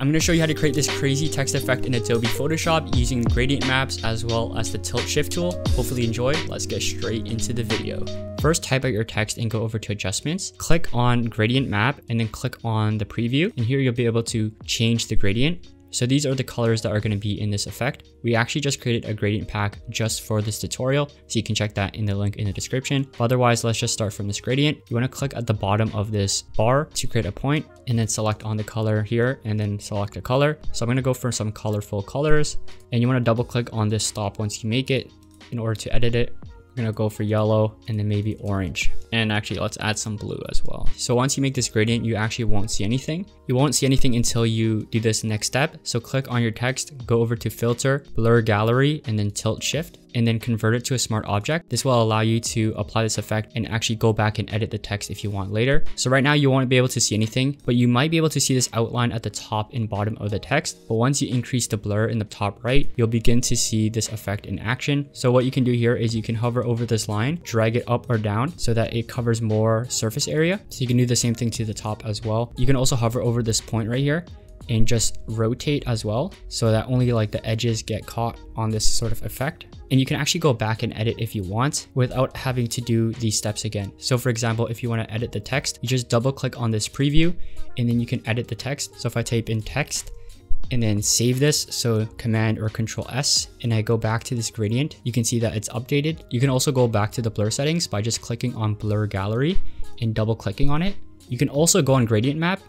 I'm going to show you how to create this crazy text effect in Adobe Photoshop using gradient maps as well as the tilt shift tool. Hopefully you enjoy. Let's get straight into the video. First, type out your text and go over to adjustments. Click on gradient map and then click on the preview. And here you'll be able to change the gradient. So these are the colors that are going to be in this effect. We actually just created a gradient pack just for this tutorial, so you can check that in the link in the description. Otherwise, let's just start from this gradient. You want to click at the bottom of this bar to create a point and then select on the color here and then select a color. So I'm going to go for some colorful colors and you want to double click on this stop once you make it in order to edit it. We're gonna go for yellow and then maybe orange. And actually, let's add some blue as well. So once you make this gradient, you actually won't see anything. You won't see anything until you do this next step. So click on your text, go over to filter, blur gallery, and then tilt shift and then convert it to a smart object. This will allow you to apply this effect and actually go back and edit the text if you want later. So right now you won't be able to see anything, but you might be able to see this outline at the top and bottom of the text. But once you increase the blur in the top right, you'll begin to see this effect in action. So what you can do here is you can hover over this line, drag it up or down so that it covers more surface area. So you can do the same thing to the top as well. You can also hover over this point right here and just rotate as well so that only like the edges get caught on this sort of effect. And you can actually go back and edit if you want without having to do these steps again. So for example, if you want to edit the text, you just double click on this preview and then you can edit the text. So if I type in text and then save this, so command or control S, and I go back to this gradient, you can see that it's updated. You can also go back to the blur settings by just clicking on blur gallery and double clicking on it. You can also go on gradient map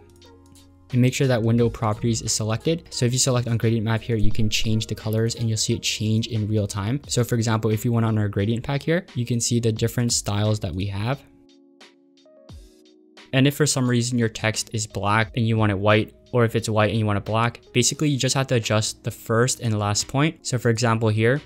and make sure that window properties is selected. So if you select on gradient map here, you can change the colors and you'll see it change in real time. So for example, if you went on our gradient pack here, you can see the different styles that we have. And if for some reason your text is black and you want it white, or if it's white and you want it black, basically you just have to adjust the first and last point. So for example here,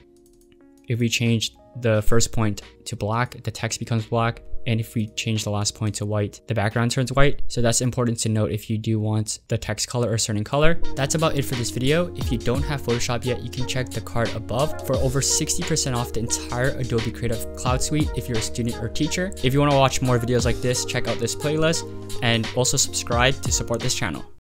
if we change the first point to black, the text becomes black. And if we change the last point to white, the background turns white. So that's important to note if you do want the text color a certain color. That's about it for this video. If you don't have Photoshop yet, you can check the card above for over 60% off the entire Adobe Creative Cloud Suite if you're a student or teacher. If you want to watch more videos like this, check out this playlist and also subscribe to support this channel.